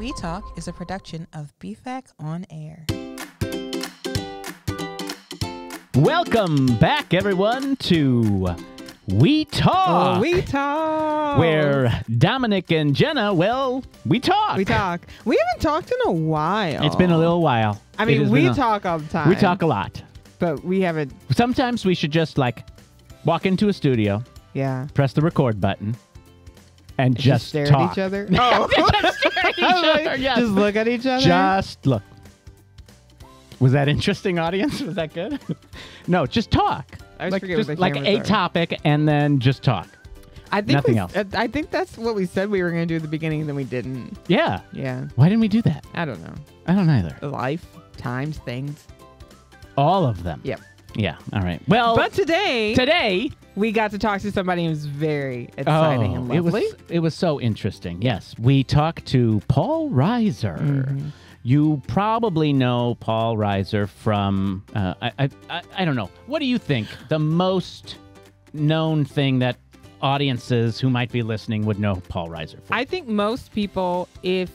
We Talk is a production of BFAC on Air. Welcome back, everyone, to We Talk. Oh, we talk. Where Dominic and Jenna, well, we talk. we talk. We haven't talked in a while. It's been a little while. I mean, we been a- talk all the time. We talk a lot. but we haven't. Sometimes we should just like walk into a studio, Yeah. press the record button, and just, stare talk. at each other. Oh, just stare at each I was like, other, yes. just look at each other. Just look. Was that interesting, audience? Was that good? no, just talk. I always like, forget what just the like a are. topic, and then just talk. I think nothing we- else. I think that's what we said we were going to do at the beginning, then we didn't. Yeah. Yeah. Why didn't we do that? I don't know. I don't either. Life, times, things. All of them. Yep. Yeah. All right. Well, But today, today, we got to talk to somebody who's very exciting and oh, it lovely. was it was so interesting. Yes, we talked to Paul Reiser. Mm-hmm. You probably know Paul Reiser from uh, I, I I I don't know. What do you think the most known thing that audiences who might be listening would know Paul Reiser for? I think most people, if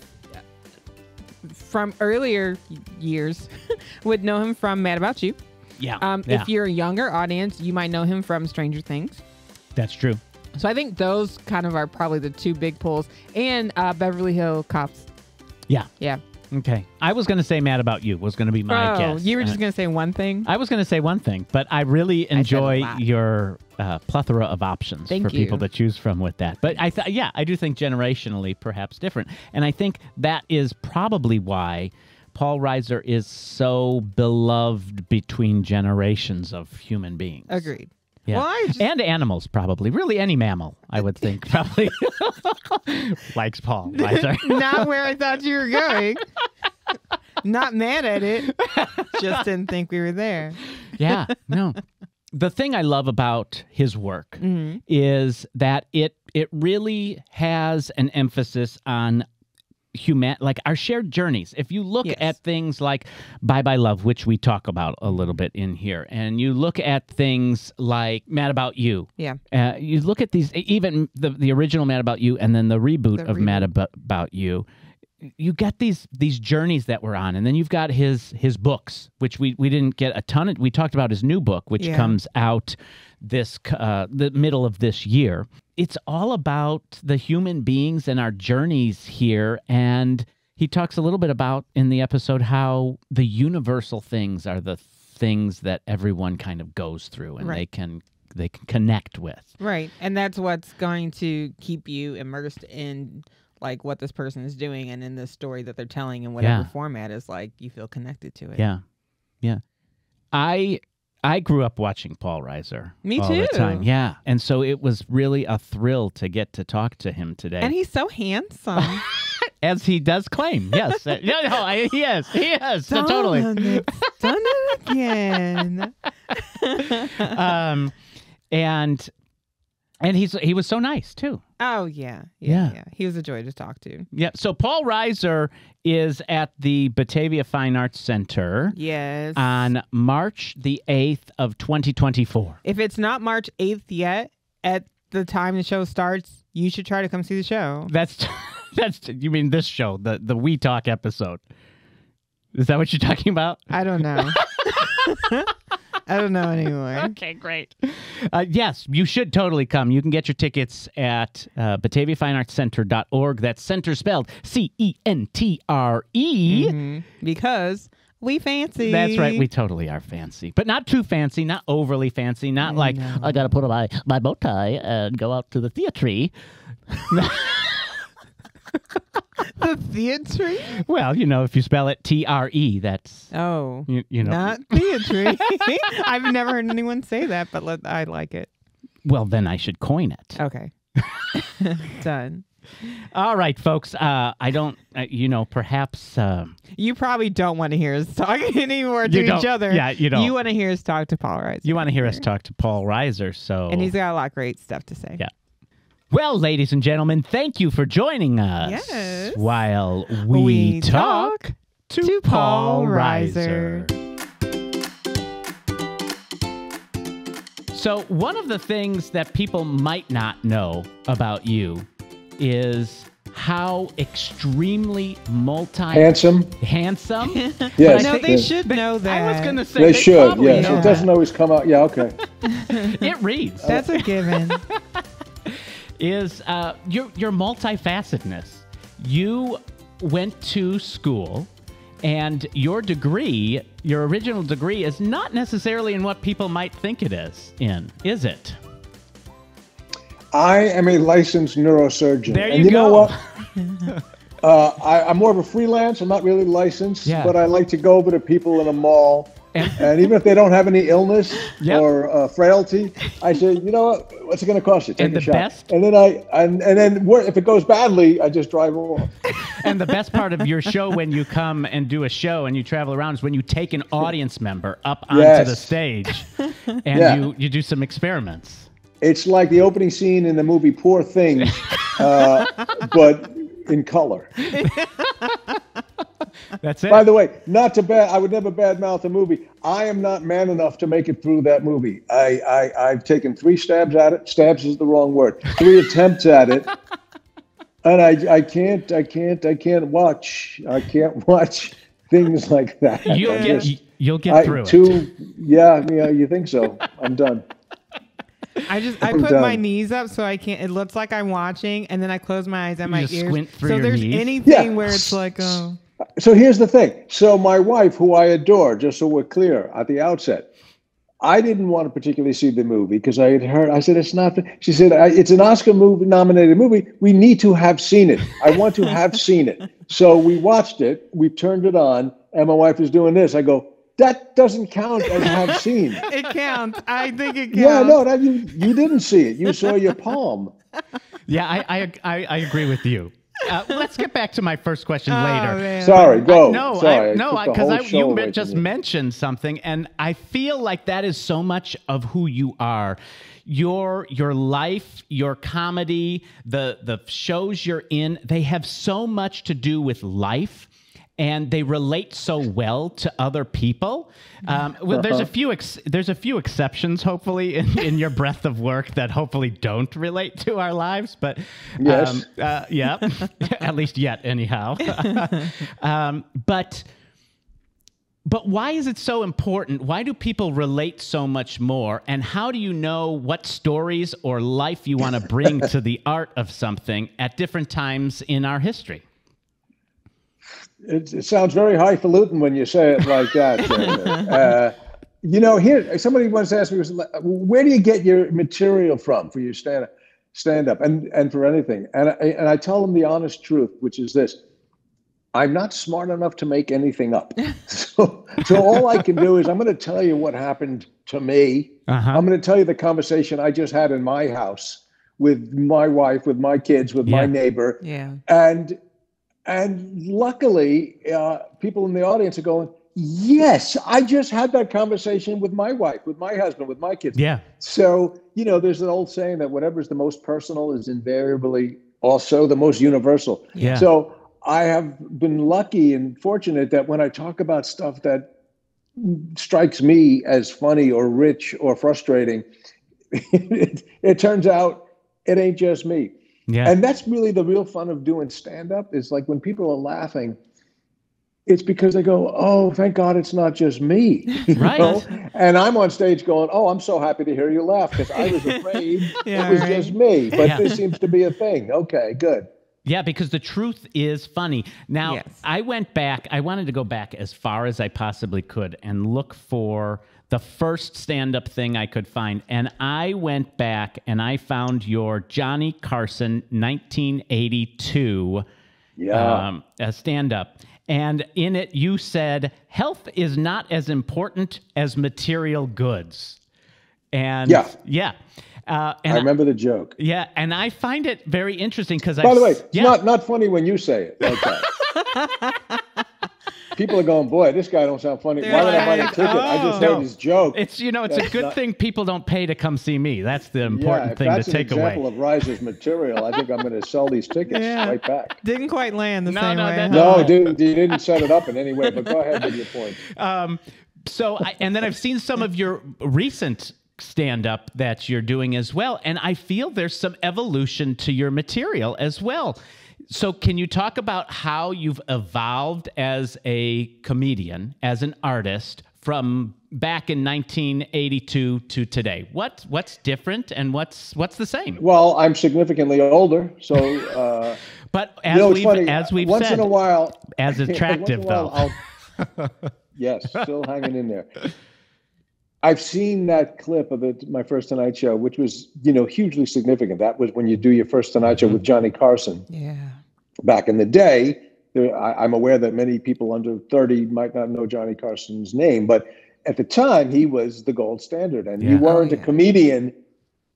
from earlier years, would know him from Mad About You. Yeah, Um, yeah, If you're a younger audience, you might know him from Stranger Things. that's true. So I think those kind of are probably the two big pulls. And uh, Beverly Hills Cop. Yeah. Yeah. Okay. I was going to say Mad About You was going to be my oh, guess. you were just Uh, going to say one thing? I was going to say one thing, but I really enjoy lot. your uh, plethora of options Thank for people you. to choose from with that. But I, th- yeah, I do think generationally perhaps different, and I think that is probably why Paul Reiser is so beloved between generations of human beings. Agreed. Yeah. Well, just- and animals, probably. Really, any mammal, I would think, probably likes Paul Reiser. Not where I thought you were going. Not mad at it. Just didn't think we were there. yeah, no. The thing I love about his work Mm-hmm. is that it it really has an emphasis on human like our shared journeys. If you look Yes. at things like Bye Bye Love, which we talk about a little bit in here, and you look at things like Mad About You, Yeah. uh, you look at these, even the the original Mad About You, and then the reboot The of Mad reboot. About, About You. You get these these journeys that we're on, and then you've got his his books, which we we didn't get a ton of. We talked about his new book, which Yeah. comes out this uh, the middle of this year. It's all about the human beings and our journeys here, and he talks a little bit about in the episode how the universal things are the things that everyone kind of goes through, and Right. they can they can connect with. Right. And that's what's going to keep you immersed in like what this person is doing and in the story that they're telling in whatever Yeah. format is like you feel connected to it. Yeah, yeah. I I grew up watching Paul Reiser. Me all the too. time. Yeah, and so it was really a thrill to get to talk to him today, And he's so handsome. as he does claim. Yes, no, no, I, he is. He is. So totally. Done it again. Um, and and he's he was so nice too. Oh yeah, Yeah. yeah, yeah. He was a joy to talk to. Yeah. So Paul Reiser is at the Batavia Fine Arts Centre Yes. on March the eighth of twenty twenty four. if it's not March eighth yet, at the time the show starts, you should try to come see the show. That's that's you mean this show, the the We Talk episode. Is that what you're talking about? I don't know. I don't know anymore. Okay, great. Uh, yes, you should totally come. You can get your tickets at uh, BataviaFineArtsCentre.org. That's center spelled C E N T R E. Mhm. Because we fancy. That's right. We totally are fancy, but not too fancy, not overly fancy, not like. I got to put on my, my bow tie and go out to the theatre. the theatre. Well, you know, if you spell it T R E, that's Oh, you, you know. not theatre. I've never heard anyone say that, but let, I like it. well, then I should coin it. Okay. Done. All right, folks. Uh, I don't, uh, you know, perhaps. Uh, You probably don't want to hear us talk anymore to each other. yeah, you don't. You want to hear us talk to Paul Rice. you want to hear us talk to Paul Reiser, so. And he's got a lot of great stuff to say. Yeah. Well, ladies and gentlemen, thank you for joining us. Yes. While we, We talk, talk to, to Paul Paul Reiser. Reiser. So, one of the things that people might not know about you is how extremely multi Handsome. handsome. Yes. no, they yeah. should know that. I was going to say They, should. probably Yes. know It doesn't always come out. Yeah. Okay. It reads. That's a given. is uh, your your multifacetedness. You went to school, and your degree, your original degree, is not necessarily in what people might think it is in, is it? I am a licensed neurosurgeon. There and you you know go. what? uh, I, I'm more of a freelance. I'm not really licensed, Yeah. but I like to go over to people in a mall. And- And, even if they don't have any illness Yep. or uh, frailty, I say, you know what? What's it going to cost you? Take And a shot. best- And then I and, and then if it goes badly, I just drive off. And the best part of your show when you come and do a show and you travel around is when you take an audience member up onto Yes. the stage and Yeah. you, you do some experiments. It's like the opening scene in the movie Poor Things, uh, but in color. That's it. By the way, not to bad. I would never badmouth a movie. I am not man enough to make it through that movie. I, I I've taken three stabs at it. Stabs is the wrong word. Three attempts at it, and I I can't I can't I can't watch. I can't watch things like that. you'll get just- you'll get I, through it. too, Yeah, yeah. You think so? I'm done. I just I I'm put my knees up so I can't. It looks like I'm watching, and then I close my eyes and my just ears. squint through so your there's knees? anything Yeah. where it's like, oh, So here's the thing. So my wife, who I adore, just so we're clear at the outset, I didn't want to particularly see the movie because I had heard. I said it's not. The, she said it's an Oscar movie nominated movie. We need to have seen it. I want to have seen it. So we watched it. We turned it on, and my wife is doing this. I go, that doesn't count as have seen. it counts. I think it counts. Yeah, no, that, you you didn't see it. You saw your palm. Yeah, I, I, I, I agree with you. Uh, let's get back to my first question Oh, later. man. Sorry, go. no, Sorry, I, no, took because whole I, you away just mentioned something, and I feel like that is so much of who you are. Your your life, your comedy, the the shows you're in, they have so much to do with life. And they relate so well to other people. Um, well, there's a few ex- there's a few exceptions, hopefully, in, in your breadth of work that hopefully don't relate to our lives. But Yes. um, uh, yeah, at least yet, anyhow. um, but but why is it so important? Why do people relate so much more? And how do you know what stories or life you want to bring to the art of something at different times in our history? It, it sounds very highfalutin when you say it like that. uh, you know, here somebody once asked me, "Where do you get your material from for your stand stand up and and for anything?" And I, and I tell them the honest truth, which is this: I'm not smart enough to make anything up. so, so all I can do is I'm going to tell you what happened to me. Uh-huh. I'm going to tell you the conversation I just had in my house with my wife, with my kids, with my neighbor, Yeah. and and luckily uh, people in the audience are going yes i just had that conversation with my wife with my husband with my kids Yeah. so you know there's an old saying that whatever's the most personal is invariably also the most universal Yeah. so i have been lucky and fortunate that when i talk about stuff that strikes me as funny or rich or frustrating it, it turns out it ain't just me Yeah. and that's really the real fun of doing stand up is like when people are laughing, it's because they go, Oh, thank God it's not just me. you Right. know? And I'm on stage going, Oh, I'm so happy to hear you laugh because I was afraid Yeah, it was right. just me. But Yeah. this seems to be a thing. Okay, good. Yeah, because the truth is funny. Now, Yes. I went back, I wanted to go back as far as I possibly could and look for the first stand up thing I could find. And I went back and I found your Johnny Carson 1982 Yeah. um, a stand up. And in it, you said, health is not as important as material goods. And Yeah. yeah. Uh, and I remember the joke. yeah, and I find it very interesting because By the way, it's yeah, not, not funny when you say it. People are going, Boy, this guy don't sound funny. They're Why would I buy a like, ticket? I just "Oh." heard his joke. It's you know it's a good not- thing people don't pay to come see me. That's the important if thing to take away. that's an take example away. of Reiser's material, I think I'm going to sell these tickets Yeah. right back. Didn't quite land the No, same no, way. that- huh? No, dude, you didn't set it up in any way, but go ahead with your point. Um, so I, and then I've seen some of your recent stand up that you're doing as well, and I feel there's some evolution to your material as well. So, can you talk about how you've evolved as a comedian, as an artist, from back in 1982 to today? What what's different and what's what's the same? Well, I'm significantly older, so. Uh, But as you know, we've funny. as we've once said, in a while, as once in a attractive while, though. Yes, still hanging in there. I've seen that clip of it, my first Tonight Show, which was, you know, hugely significant. That was when you do your first Tonight Show with Johnny Carson Yeah. back in the day. There, I, I'm aware that many people under 30 might not know Johnny Carson's name, but at the time he was the gold standard, and Yeah. you weren't Oh, a comedian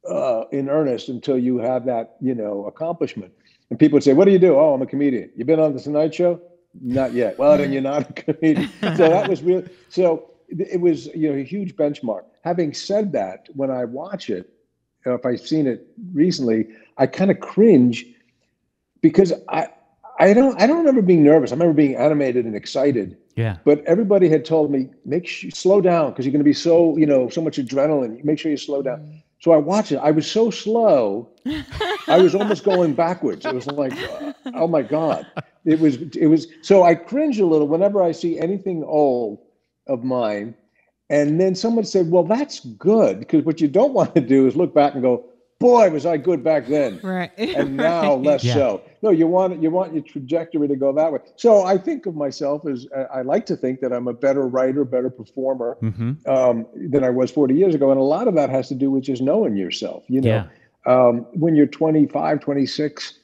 uh, in earnest until you have that, you know, accomplishment. And people would say, "What do you do?" "Oh, I'm a comedian." "You've been on the Tonight Show?" Not yet. Well, then you're not a comedian. so that was real. So it was, you know, a huge benchmark. Having said that, when I watch it, if I've seen it recently, I kind of cringe because I, I don't, I don't remember being nervous. I remember being animated and excited. yeah. But everybody had told me, make sure slow down because you're going to be so, you know, so much adrenaline. Make sure you slow down. Mm. So I watched it. I was so slow, I was almost going backwards. It was like, oh my god! It was, it was. So I cringe a little whenever I see anything old of mine, and then someone said, "Well, that's good," because what you don't want to do is look back and go, "Boy, was I good back then." Right. and now Right. less Yeah. so. No, you want you want your trajectory to go that way. So I think of myself as uh, I like to think that I'm a better writer, better performer hmm um, than I was 40 years ago, and a lot of that has to do with just knowing yourself. You know, Yeah. um, when you're 25, 26.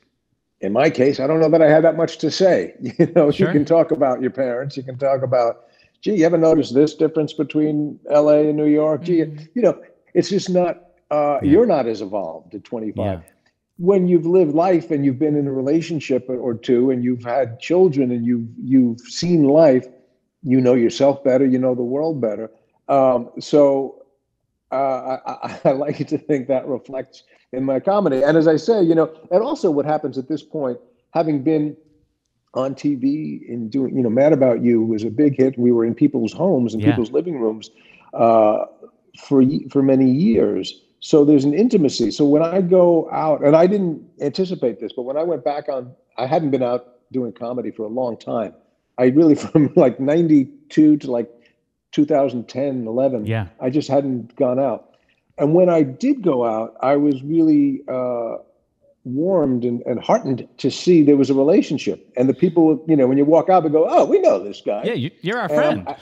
In my case, I don't know that I had that much to say. You know, Sure. you can talk about your parents. You can talk about, gee, you ever noticed this difference between L.A. and New York? Gee, Mhm. you know, it's just not. Uh, Yeah. You're not as evolved at 25 Yeah. when you've lived life and you've been in a relationship or two and you've had children and you've you've seen life, you know yourself better, you know the world better. Um, so uh, I, I, I like to think that reflects in my comedy. And as I say, you know, and also what happens at this point, having been on TV and doing, you know, Mad About You was a big hit. We were in people's homes and Yeah. people's living rooms uh, for for many years. So there's an intimacy. So when I go out, and I didn't anticipate this, but when I went back on, I hadn't been out doing comedy for a long time. I really, from like 92 to like 2010, 11, Yeah. I just hadn't gone out. And when I did go out, I was really uh, warmed and, and heartened to see there was a relationship. And the people, you know, when you walk out, they go, "Oh, we know this guy." Yeah. You, you're our And friend. I'm-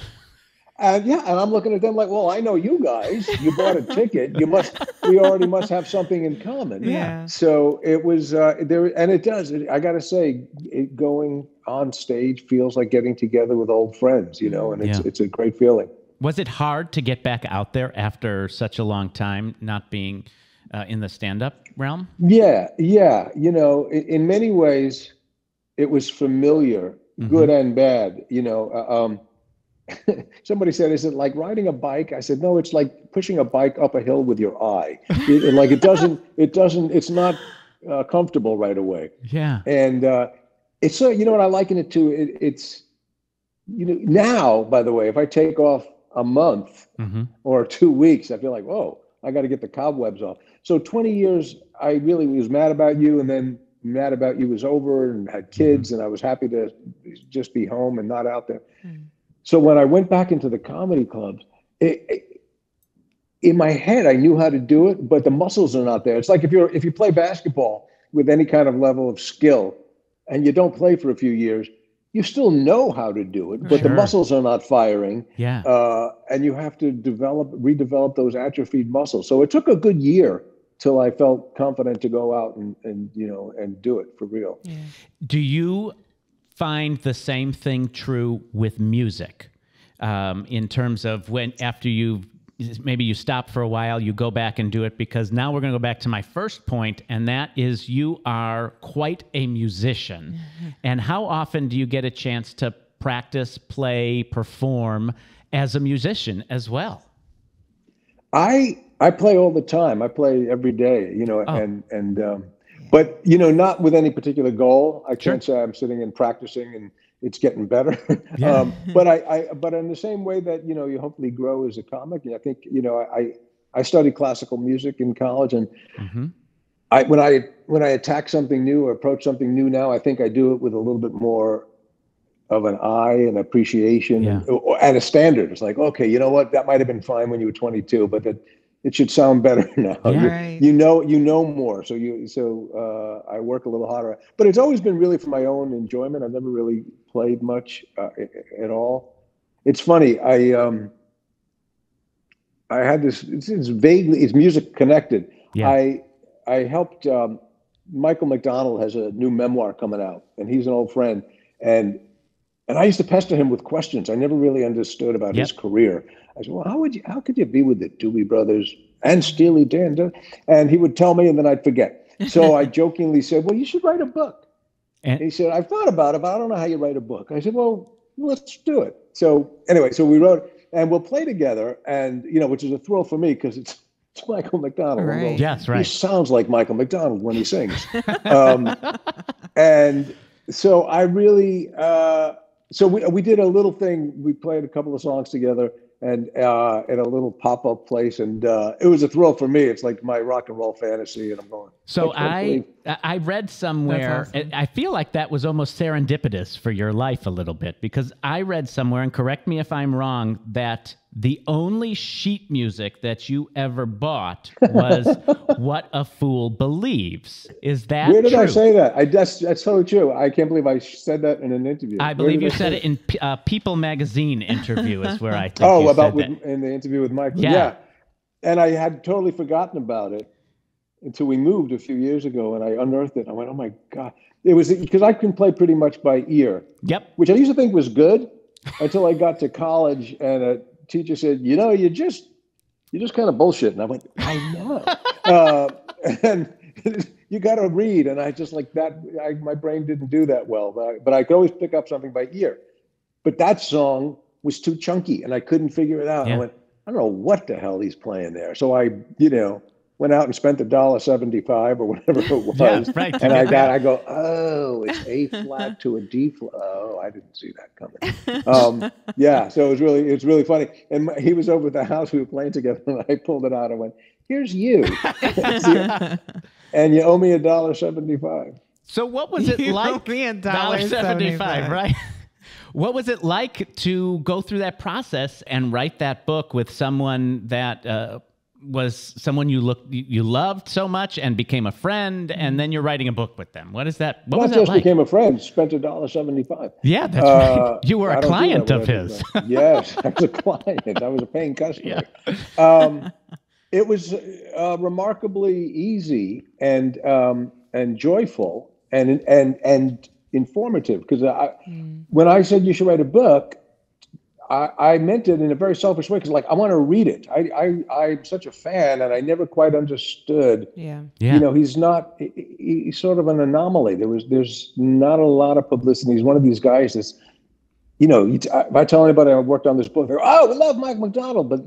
And yeah, and I'm looking at them like, "Well, I know you guys. You bought a ticket. You must. We already must have something in common." Yeah. So it was uh, there, and it does. It, I got to say, it, going on stage feels like getting together with old friends, you know, and it's Yeah. it's a great feeling. Was it hard to get back out there after such a long time not being uh, in the stand-up realm? Yeah, yeah. You know, in, in many ways, it was familiar, Mm-hmm. good and bad. You know, uh, um, somebody said, "Is it like riding a bike?" I said, "No, it's like pushing a bike up a hill with your eye. It, like it doesn't, it doesn't, it's not uh, comfortable right away." Yeah. And uh, it's so, you know what I liken it to? It, it's, you know, now, by the way, if I take off a month hmm or two weeks, I feel like, whoa, I got to get the cobwebs off. So 20 years, I really was mad about you, and then mad about you was over, and had kids, and I was happy to just be home and not out there. Mm. So when I went back into the comedy clubs, it, it, in my head, I knew how to do it, but the muscles are not there. It's like if you're if you play basketball with any kind of level of skill, and you don't play for a few years, you still know how to do it, but the muscles are not firing Yeah. uh, and you have to develop, redevelop those atrophied muscles. So it took a good year till I felt confident to go out and, and you know and do it for real. Yeah. Do you find the same thing true with music um, in terms of when after you maybe you stop for a while you go back and do it because now we're going to go back to my first point and that is you are quite a musician and how often do you get a chance to practice play perform as a musician as well I I play all the time. I play every day, you know, Oh. and and um, but you know, not with any particular goal. I Sure. can't say I'm sitting and practicing and it's getting better. Yeah. um, but I, I but in the same way that you know you hopefully grow as a comic. I think you know I I studied classical music in college and hmm I when I when I attack something new or approach something new now, I think I do it with a little bit more of an eye and appreciation Yeah. and, and a standard. It's like, okay, you know what? That might have been fine when you were 22, but that it should sound better now. Yeah. You, Right. you know, you know more. So you, so uh, I work a little harder, but it's always been really for my own enjoyment. I've never really played much uh, at all. It's funny. I, um, I had this, it's, it's vaguely, it's music connected. Yeah. I, I helped, um, Michael McDonald has a new memoir coming out and he's an old friend. And, and I used to pester him with questions. I never really understood about his career. I said, well, how would you, how could you be with the Doobie Brothers and Steely Dan? And he would tell me and then I'd forget. So I jokingly said, well, you should write a book. And- And he said, I've thought about it, but I don't know how you write a book. I said, well, let's do it. So anyway, so we wrote and we'll play together and, you know, which is a thrill for me because it's, it's Michael McDonald. I'm Right. going, Yes, He sounds like Michael McDonald when he sings. um, and so I really, uh, so we, we did a little thing. We played a couple of songs together and uh, at a little pop up place. And uh, it was a thrill for me. It's like my rock and roll fantasy. And I'm going, So I I I read somewhere awesome. I I feel like that was almost serendipitous for your life a little bit because I read somewhere and correct me if I'm wrong that the only sheet music that you ever bought was what a fool believes. Is that where did true? I say that? I that's that's so true. I can't believe I said that in an interview. I believe you I said it in uh, People Magazine interview is where I think Oh, about with, in the interview with Michael. Yeah. Yeah. And I had totally forgotten about it until we moved a few years ago and I unearthed it. I went, oh my God. It was because I can play pretty much by ear, Yep. which I used to think was good until I got to college and a teacher said, you know, you just, you just kind of bullshit. And I went, I know. uh, and you got to read. And I just like that, I, my brain didn't do that well, but I, but I could always pick up something by ear. But that song was too chunky and I couldn't figure it out. Yeah. I went, I don't know what the hell he's playing there. So I, you know, went out and spent a dollar seventy-five or whatever it was. Yeah, right. And I got, I go, oh, it's A flat to a D flat. Oh, I didn't see that coming. Um, yeah, so it was really, it's really funny. And my, he was over at the house. We were playing together, and I pulled it out. and went, "Here's you, and you owe me a dollar seventy-five. So what was it You like? owe me a dollar seventy five, right? What was it like to go through that process and write that book with someone that uh, was someone you looked you you loved so much and became a friend, and then you're writing a book with them? What is that? What Not was that just like? became a friend. Spent a dollar seventy-five. yeah, that's Uh, right. You were I a client of his. yes, I was a client. I was a paying customer. Um, it was uh, remarkably easy and um, and joyful and and and informative because I, when I said you should write a book, I, I meant it in a very selfish way because like I want to read it. I, I I'm such a fan and I never quite understood Yeah. Yeah. you know he's not he- he- he's sort of an anomaly there was there's not a lot of publicity he's one of these guys that's you know you t- if i tell anybody i worked on this book they're oh we love mike mcdonald but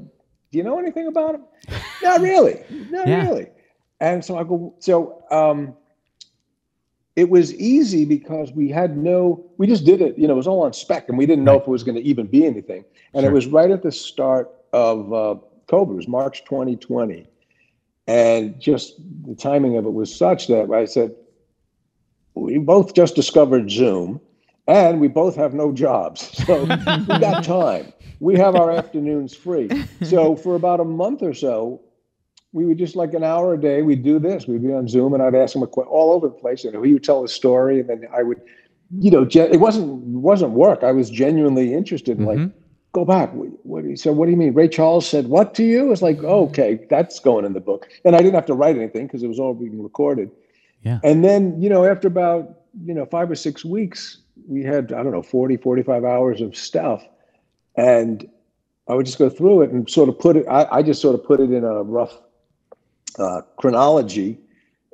do you know anything about him not really not Yeah. really and so i go so um it was easy because we had no we just did it you know it was all on spec and we didn't know Right. if it was going to even be anything and Sure. it was right at the start of uh covid it was march 2020 and just the timing of it was such that I said, we both just discovered Zoom and we both have no jobs. So we got time. We have our afternoons free. So for about a month or so, we would just like an hour a day, we'd do this. We'd be on Zoom and I'd ask him a question all over the place. And he would tell a story and then I would, you know, gen- it wasn't wasn't work. I was genuinely interested in like, mm-hmm. go back. What, what he said, what do you mean? Ray Charles said what to you? It's like, okay, that's going in the book. And I didn't have to write anything because it was all being recorded. Yeah. And then, you know, after about, you know, five or six weeks, we had, I don't know, 40, 45 hours of stuff. And I would just go through it and sort of put it, I, I just sort of put it in a rough uh, chronology.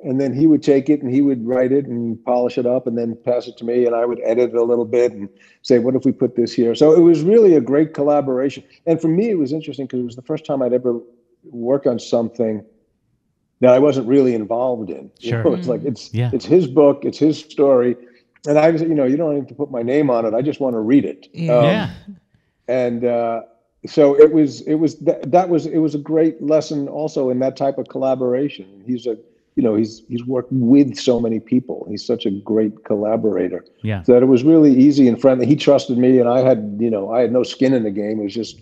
And then he would take it and he would write it and polish it up and then pass it to me. And I would edit it a little bit and say, what if we put this here? So it was really a great collaboration. And for me, it was interesting because it was the first time I'd ever worked on something that I wasn't really involved in. You Sure. know, it's like it's Yeah. it's his book, it's his story, and I was you know you don't have to put my name on it. I just want to read it. Yeah. Um, yeah. and uh, so it was it was that, that was it was a great lesson also in that type of collaboration he's a you know, he's he's worked with so many people. He's such a great collaborator Yeah. that it was really easy and friendly. He trusted me, and I had, you know, I had no skin in the game. It was just,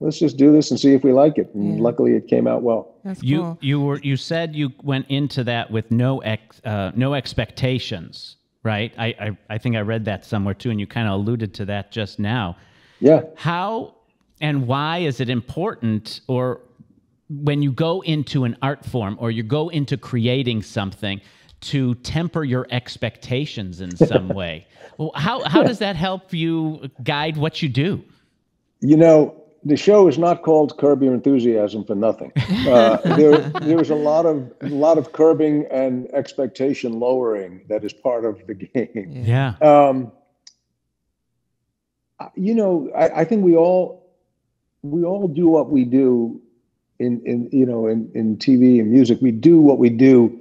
let's just do this and see if we like it. And Yeah. luckily, it came out well. That's You cool. you were you said you went into that with no ex, uh, no expectations, right? I, I I think I read that somewhere too, and you kind of alluded to that just now. Yeah. How and why is it important, or when you go into an art form or you go into creating something, to temper your expectations in some way? Well, how how does that help you guide what you do? You know, the show is not called Curb Your Enthusiasm for nothing. Uh, there, there was a lot of a lot of curbing and expectation lowering that is part of the game. Yeah. Um, you know, I, I think we all we all do what we do in in you know in in TV and music. We do what we do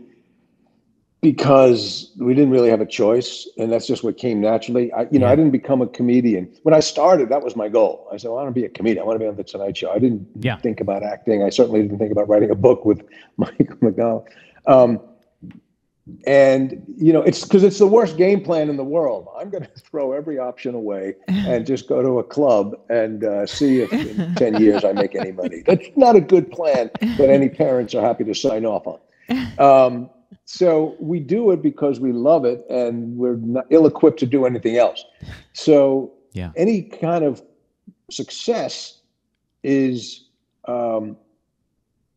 because we didn't really have a choice, and that's just what came naturally. I, you know, I didn't become a comedian when I started. That was my goal. I said, well, I want to be a comedian. I want to be on the Tonight Show. I didn't Yeah. think about acting. I certainly didn't think about writing a book with Michael McDonald. Um, and you know, it's because it's the worst game plan in the world. I'm going to throw every option away and just go to a club and uh, see if in ten years I make any money. That's not a good plan that any parents are happy to sign off on. Um, so we do it because we love it, and we're not ill-equipped to do anything else. So Yeah. any kind of success is um,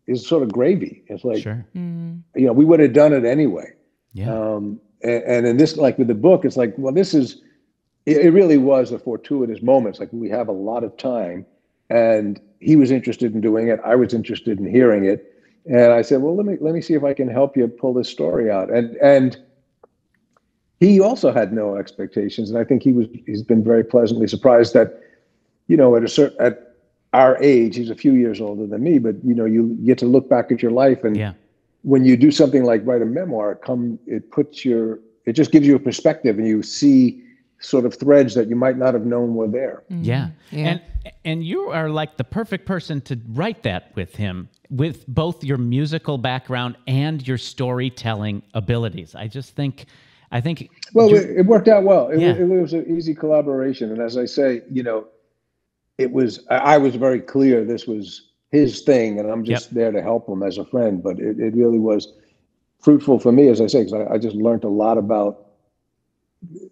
is sort of gravy. It's like Sure. Mm. you know we would have done it anyway. Yeah. Um, and, and in this, like with the book, it's like, well, this is, it, it really was a fortuitous moment. It's like we have a lot of time, and he was interested in doing it. I was interested in hearing it, and I said, well, let me let me see if I can help you pull this story out. And and he also had no expectations, and I think he was he's been very pleasantly surprised that, you know, at a certain at our age, he's a few years older than me, but you know, you get to look back at your life and Yeah. When you do something like write a memoir, it come it puts your it just gives you a perspective and you see sort of threads that you might not have known were there. Yeah. Mm-hmm. Yeah. And and you are like the perfect person to write that with him with both your musical background and your storytelling abilities. I just think I think Well, you- it, it worked out well. It, Yeah. was, it was an easy collaboration, and as I say, you know, it was I, I was very clear this was his thing, and I'm just there to help him as a friend. But it, it really was fruitful for me, as I say, because I, I just learned a lot about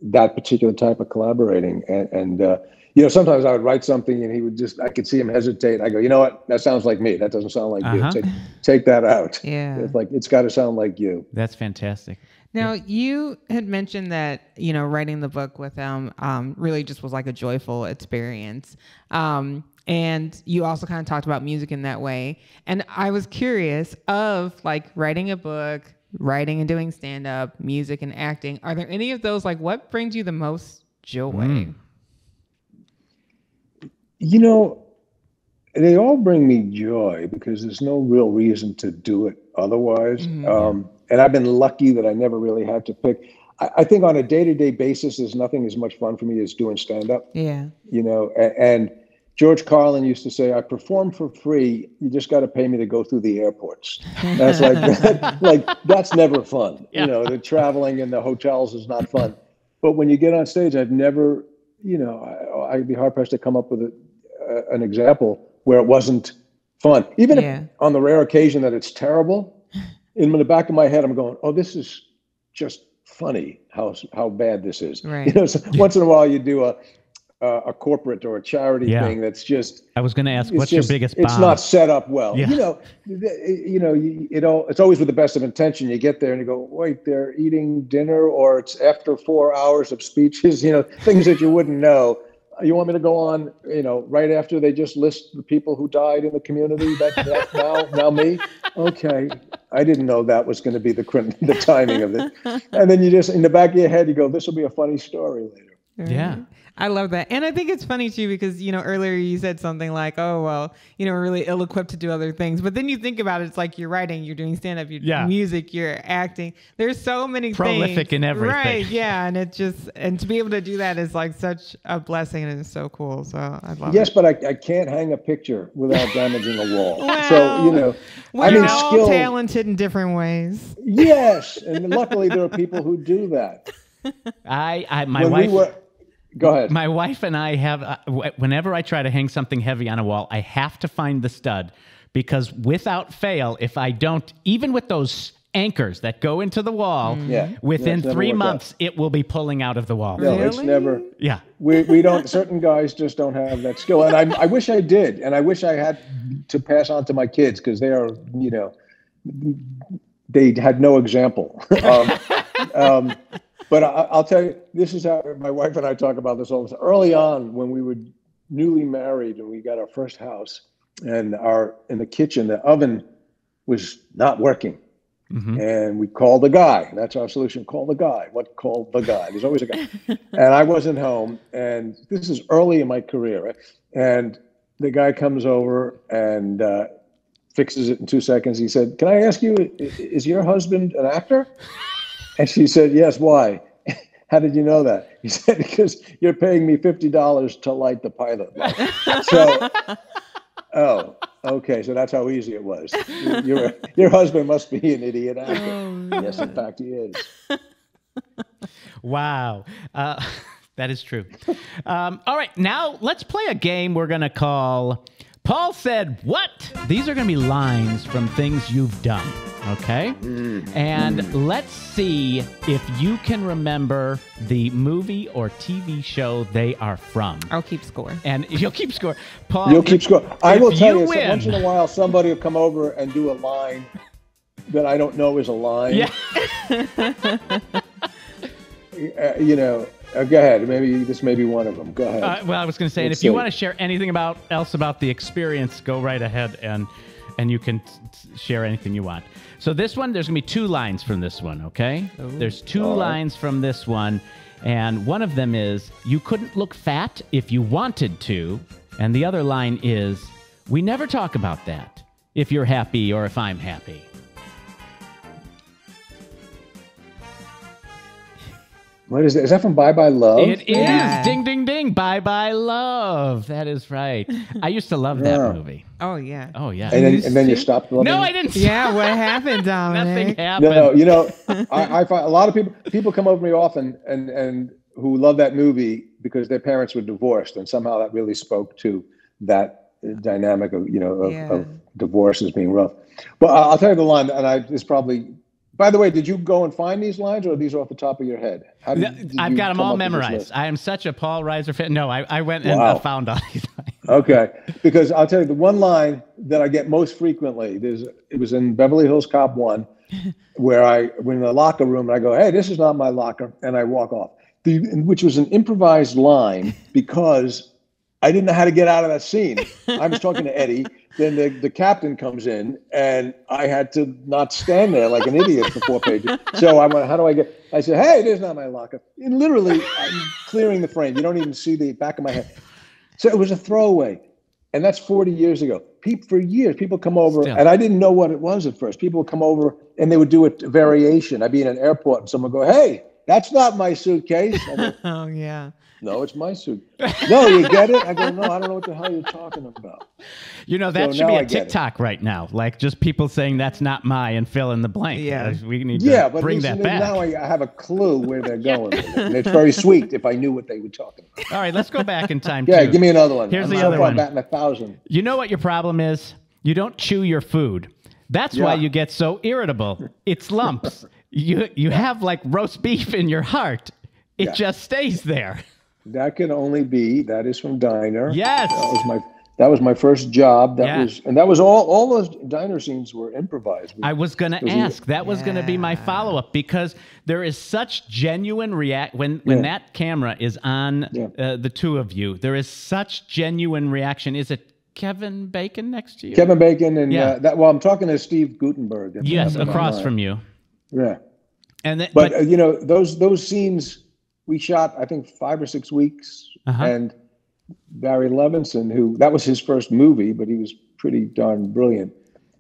that particular type of collaborating, and, and uh, you know, sometimes I would write something, and he would just I could see him hesitate. I go, you know what, that sounds like me. That doesn't sound like Uh-huh. you. Take, take that out. Yeah. It's like it's got to sound like you. that's fantastic. Now you had mentioned that you know writing the book with him um, really just was like a joyful experience, um, and you also kind of talked about music in that way. And I was curious of like writing a book, writing and doing stand up, music and acting. Are there any of those like what brings you the most joy? Mm. You know, they all bring me joy because there's no real reason to do it otherwise. Mhm. Um, and I've been lucky that I never really had to pick. I, I think on a day to day basis, there's nothing as much fun for me as doing stand up, Yeah. you know. And, and George Carlin used to say, I perform for free. You just got to pay me to go through the airports. That's like, that, like, that's never fun. Yeah. You know, the traveling in the hotels is not fun. But when you get on stage, I've never, you know, I, I'd be hard pressed to come up with a, a, an example where it wasn't fun. Even Yeah. on the rare occasion that it's terrible, in the back of my head, I'm going, oh, this is just funny how how bad this is. Right. You know, so once in a while you do a a, a corporate or a charity Yeah. thing that's just I was going to ask what's just, your biggest It's bomb? not set up well. Yeah. You know, you know, you, it all. It's always with the best of intention. You get there and you go, wait, they're eating dinner, or it's after four hours of speeches. You know, things that you wouldn't know. You want me to go on? You know, right after they just list the people who died in the community. That, that now, now me. Okay, I didn't know that was going to be the the timing of it. And then you just in the back of your head, you go, this will be a funny story later. Yeah. I love that. And I think it's funny too because, you know, earlier you said something like, oh, well, you know, we're really ill equipped to do other things. But then you think about it, it's like you're writing, you're doing stand up, you're Yeah. doing music, you're acting. There's so many Prolific things. in everything. Right. Yeah. And it just, and to be able to do that is like such a blessing and it's so cool. So I love Yes, it. but I, I can't hang a picture without damaging a wall. Well, so you know, We're I mean, all skill. talented in different ways. Yes, and luckily there are people who do that. I, I my when wife. we were, go ahead. My wife and I have, uh, whenever I try to hang something heavy on a wall, I have to find the stud because without fail, if I don't, even with those anchors that go into the wall, Yeah. within Yeah, three worked out. months, it will be pulling out of the wall. no, it's never. Yeah. We, we don't. Certain guys just don't have that skill, and I I wish I did, and I wish I had to pass on to my kids because they are you know they had no example. um, um, but I, I'll tell you, this is how my wife and I talk about this all the time. Early on, when we were newly married and we got our first house, and our in the kitchen, the oven was not working. Mhm. And we called the guy. That's our solution. Call the guy. What call the guy? There's always a guy. and I wasn't home. And this is early in my career. Right? And the guy comes over and uh, fixes it in two seconds. He said, Can I ask you, is your husband an actor? And she said, Yes. Why? How did you know that? He said, Because you're paying me $50 to light the pilot light. so, oh, okay. So that's how easy it was. Your, your husband must be an idiot actor. yes, in fact, he is. Wow. Uh, that is true. Um, all right. Now let's play a game we're going to call Paul Said What? These are going to be lines from things you've done. Okay. And let's see if you can remember the movie or TV show they are from. I'll keep score. And you'll keep score. Paul, You'll keep score. I will tell you you, so once in a while, somebody will come over and do a line that I don't know is a line. Yeah. Uh, you know, uh, go ahead. Maybe this may be one of them. Go ahead. Uh, well, I was going to say, and Let's if you want to share anything about else about the experience, go right ahead and and you can t- t- share anything you want. So this one, there's going to be two lines from this one. Okay, there's two lines from this one, and one of them is you couldn't look fat if you wanted to, and the other line is we never talk about that if you're happy or if I'm happy. what is that? Is that from Bye Bye Love? It is Yeah. ding ding ding bye bye love. That is right. I used to love Yeah. that movie. Oh, yeah. Oh yeah. and then You and then you stopped loving No. I didn't. Yeah, what happened, Dominic? Nothing happened. No, no, you know, I, I find a lot of people people come over to me often and and who love that movie because their parents were divorced, and somehow that really spoke to that dynamic of you know of, Yeah. of divorce as being rough. But I- I'll tell you the line, and I this probably. By the way, did you go and find these lines, or are these off the top of your head? How did, did I've got them all up with this memorized. I am such a Paul Reiser fan. No, I, I went and Wow. uh, found all these. lines. Okay, because I'll tell you the one line that I get most frequently. There's it was in Beverly Hills Cop One, where I when in the locker room and I go, "Hey, this is not my locker," and I walk off. The which was an improvised line because I didn't know how to get out of that scene. I was talking to Eddie. Then the, the captain comes in, and I had to not stand there like an idiot for four pages. So I went, "How do I get?" I said, "Hey, this is not my locker." And literally, I'm clearing the frame. You don't even see the back of my head. So it was a throwaway. And that's 40 years ago. People, for years, people come over, Still. and I didn't know what it was at first. People would come over and they would do a variation. I'd be in an airport and someone would go, Hey, that's not my suitcase. Go, Oh, yeah. No, it's my suit. no, you get it? I go, No, I don't know what the hell you're talking about. You know that So should be now a I it. TikTok right now. Like just people saying that's not my and fill in the blank. Yeah. Uh, we need Yeah, to but bring that back. now I, I have a clue where they're going. with it. And it's very sweet if I knew what they were talking about. all right, let's go back in time. Yeah, too. give me another one. Here's I'm the so other far one. batting a thousand. You know what your problem is? You don't chew your food. That's why you get so irritable. It's lumps. you you have like roast beef in your heart. It Yeah. just stays there. That can only be. That is from Diner. Yes. That was my. That was my first job. That Yeah. was, and that was all. All those diner scenes were improvised. I was going to Was he- ask. That was going to be my follow up because there is such genuine react when when Yeah. that camera is on Yeah. uh, the two of you. There is such genuine reaction. Is it Kevin Bacon next to you? Kevin Bacon and Yeah. uh, that. Well, I'm talking to Steve Guttenberg. Yes, that's in my across from you. Yeah, And th- but, but uh, you know those those scenes we shot I think five or six weeks, Uh-huh. and Barry Levinson, who that was his first movie, but he was pretty darn brilliant.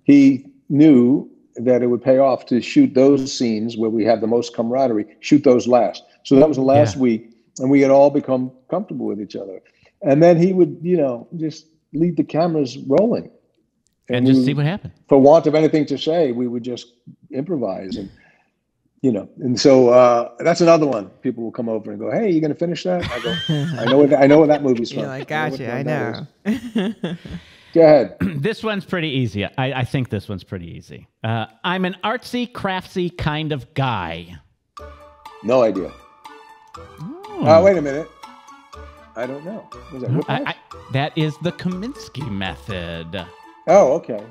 He knew that it would pay off to shoot those scenes where we had the most camaraderie. Shoot those last. So that was the last Yeah. week, and we had all become comfortable with each other. And then he would, you know, just leave the cameras rolling, And just we- see what happened. for want of anything to say, we would just improvise and you know. And so uh, that's another one. People will come over and go, "Hey, you going to finish that?" I go, "I know what I know what that movie's from." You're like, I know gotcha, I know. Go ahead. this one's pretty easy. I, I think this one's pretty easy. Uh, I'm an artsy, craftsy kind of guy. No idea. Uh, wait a minute. I don't know. Was that I, I, that is the Kominsky method. oh, okay.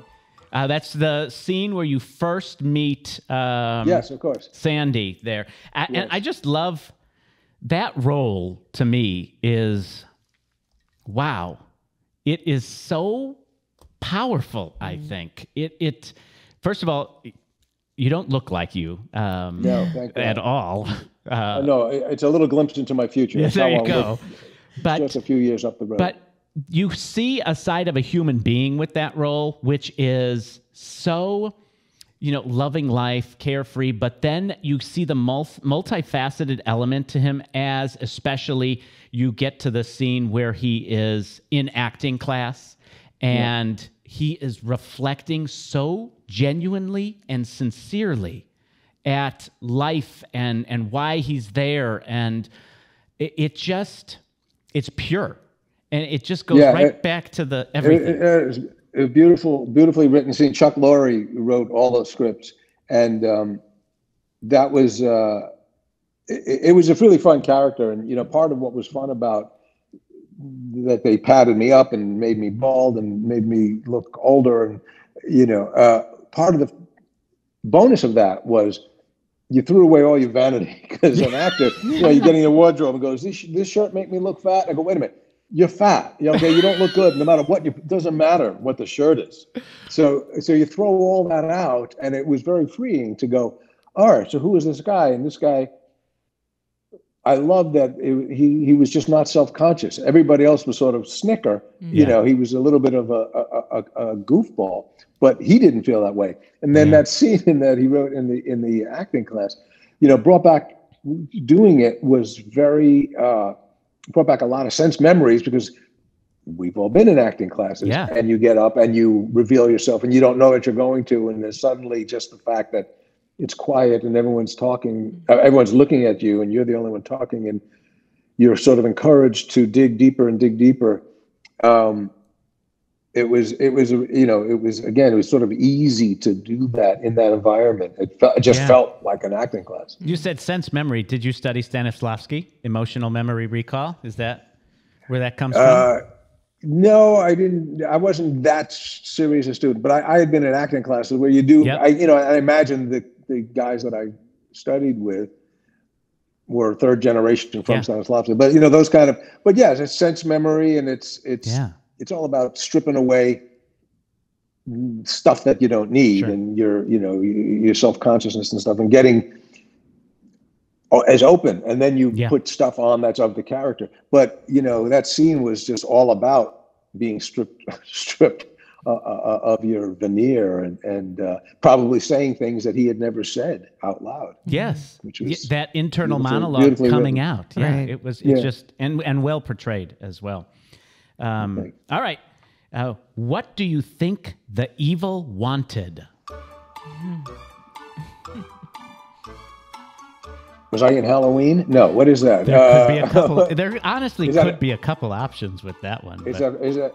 Uh, that's the scene where you first meet um, yes, of course. Sandy there. A- Yes. And I just love that role to me is wow. It is so powerful, I Mm-hmm. think. It it first of all, you don't look like you um, No, thank God. at all. Uh, Uh, no, it's a little glimpse into my future. yeah, That's there you I'll go. look But Just a few years up the road. but you see a side of a human being with that role, which is so, you know, loving life, carefree. But then you see the mul- multifaceted element to him, as especially you get to the scene where he is in acting class and he is reflecting so genuinely and sincerely at life and and why he's there and it, it just it's pure and it just goes Yeah, right it- back to the everything it- it was a beautiful, beautifully written scene. Chuck Lorre wrote all those scripts, and um, that was uh, it, it was a really fun character. And you know, part of what was fun about that they padded me up and made me bald and made me look older, and you know, uh, part of the bonus of that was you threw away all your vanity because an actor, you know, you're getting a wardrobe and goes, this, this shirt make me look fat. I go, wait a minute, you're fat. You know, okay, you don't look good no matter what. You, it doesn't matter what the shirt is. So, so you throw all that out, and it was very freeing to go. All right, so who is this guy? And this guy, I love that it, he he was just not self conscious. Everybody else was sort of snicker. You know, he was a little bit of a a, a, a goofball, but he didn't feel that way. And then Yeah. that scene that he wrote in the in the acting class, you know, brought back doing it was very uh, brought back a lot of sense memories because we've all been in acting classes. Yeah. and you get up and you reveal yourself and you don't know what you're going to. And then suddenly just the fact that it's quiet and everyone's talking uh, everyone's looking at you and you're the only one talking and you're sort of encouraged to dig deeper and dig deeper. Um, it was it was you know it was again it was sort of easy to do that in that environment it, felt, it just Yeah. felt like an acting class you said sense memory did you study stanislavski emotional memory recall is that where that comes Uh, from no, I didn't. I wasn't that serious a student, but I, I had been in acting classes where you do. Yep. I, you know, I imagine the the guys that I studied with were third generation from Yeah. Stanislavski, but you know those kind of. But yes, it's sense memory, and it's it's yeah it's all about stripping away stuff that you don't need Sure. and your you know your self consciousness and stuff, and getting as open, and then you Yeah. put stuff on that's of the character. But you know that scene was just all about being stripped stripped uh, uh, of your veneer and and uh, probably saying things that he had never said out loud. yes Which Y- was that internal beautifully- monologue beautifully coming written. out yeah Right. it was it's Yeah. just and and well portrayed as well um, Okay. all right uh, what do you think the evil wanted Was I in Halloween? No. What is that? There could be a Uh, couple. There honestly could a- be a couple options with that one. Is but that is that?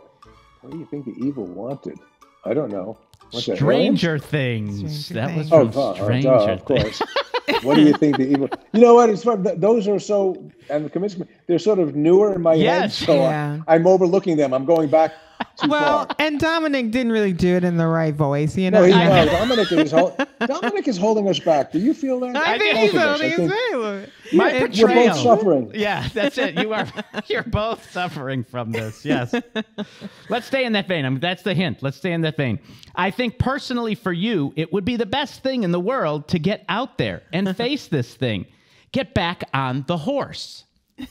What do you think the evil wanted? I don't know. What's that. Stranger Things. Stranger that was Things. Oh, from oh, Stranger duh, of Things. course. what do you think the evil? You know what? It's fun. Those are so, and the convincement they're sort of newer in my Yes. head. So Yeah. I, am overlooking them. I'm going back too Well, far. and Dominic didn't really do it in the right voice, you know. No, he, I, no, Dominic is hol- Dominic is holding us back. Do you feel that? I think Both he's of us, I holding his think way. My It- We're portrayal. both suffering. Yeah, that's it. You are. You're both suffering from this. Yes. Let's stay in that vein. I mean, that's the hint. Let's stay in that vein. I think personally for you, it would be the best thing in the world to get out there and face this thing. get back on the horse.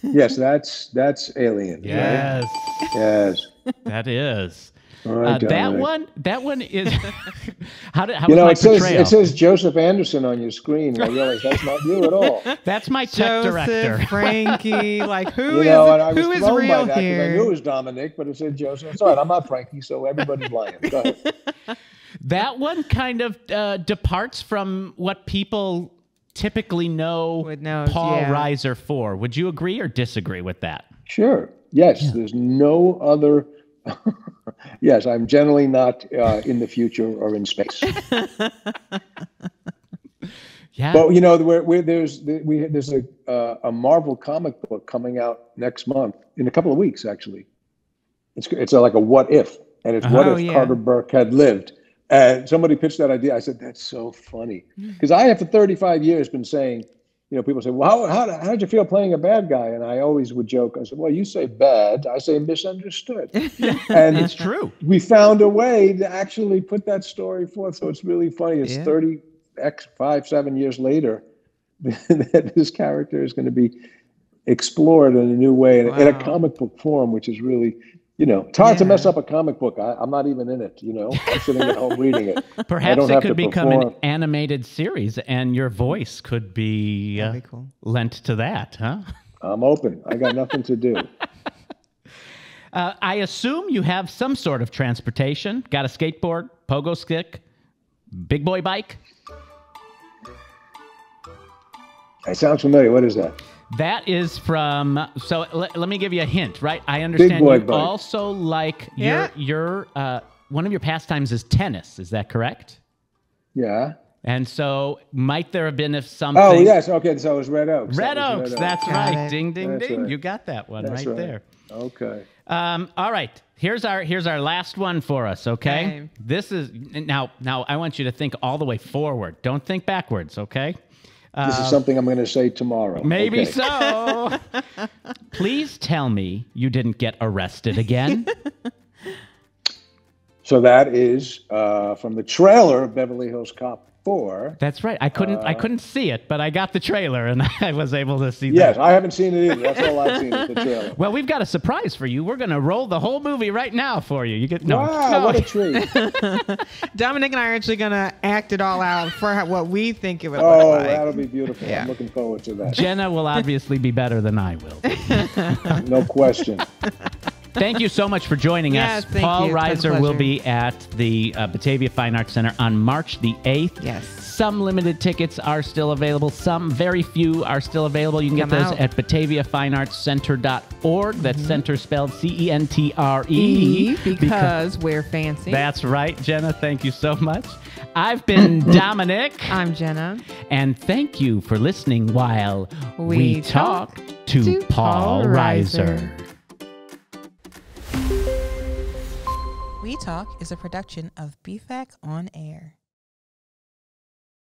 Yes, that's that's Alien. right? Yes, Yes. that is. All right, Uh, that one, that one is. how did how You know, it says it says Joseph Anderson on your screen. I realize that's not you at all. That's my tech director. Frankie, like who You is know, and I was who is thrown by real that because I knew it was Dominic, but it said Joseph. It's all right. I'm not Frankie, so everybody's lying. Go ahead. that one kind of uh, departs from what people typically know Would know, Paul yeah. Reiser for. Would you agree or disagree with that? Sure. Yes, there's no other. yes, I'm generally not uh, in the future or in space. Yeah. But you know, where, where there's we there's a uh, a Marvel comic book coming out next month in a couple of weeks actually. It's it's a, like a what if, and it's what Oh, if yeah. Carter Burke had lived. And somebody pitched that idea. I said that's so funny Hmm. because I have for 35 years been saying, you know, people say, well, how how how did you feel playing a bad guy? And I always would joke. I said, well, you say bad, I say misunderstood, and it's true. we found a way to actually put that story forth. So it's really funny. It's Yeah. 30 X five, seven years later that this character is going to be explored in a new way in, in a comic book form, which is really, you know, it's hard to mess up a comic book. I, I'm not even in it, you know, I'm sitting at home reading it. Perhaps it could to become an animated series, and your voice could be, uh, be cool. lent to that, huh? I'm open. I got nothing to do. Uh, I assume you have some sort of transportation. Got a skateboard, pogo stick, big boy bike. It sounds familiar. What is that? That is from. So let, let me give you a hint, right? I understand boy you bike. also like Yeah. your your uh, one of your pastimes is tennis. Is that correct? Yeah. And so might there have been if something? Oh, yes. Okay. So it was Red Oaks. Red That was Oaks. That's Got right. it. Ding, ding, That's ding. right. You got that one That's right, right. there. Okay. Um, all right. Here's our here's our last one for us. Okay. Okay. This is now now I want you to think all the way forward. Don't think backwards. Okay. This is something I'm going to say tomorrow. Uh, Maybe Okay. so. Please tell me you didn't get arrested again. So that is uh, from the trailer of Beverly Hills Cop 4. That's right. I couldn't I uh, couldn't see it, but I got the trailer and I was able to see Yes, that. I haven't seen it either. That's all I've seen is the trailer. Well, we've got a surprise for you. We're going to roll the whole movie right now for you. You get no. wow, no. what a treat. Dominic and I are actually gonna act it all out for what we think it would Oh, look like. that'll be beautiful. Yeah. I'm looking forward to that. Jenna will obviously be better than I will. No question. Thank you so much for joining Yes, us. Paul you. It's been a Reiser will be at the uh, Batavia Fine Arts Centre on March the 8th. Yes. Some limited tickets are still available. Some, very few, are still available. You can Come get those out. at BataviaFineArtsCentre.org. That's center spelled C E N T R E E. because we're fancy. That's right, Jenna. Thank you so much. I've been Dominic, I'm Jenna. and thank you for listening while we, We talk, talk to, Paul Reiser. Reiser. We Talk is a production of BFAC On Air.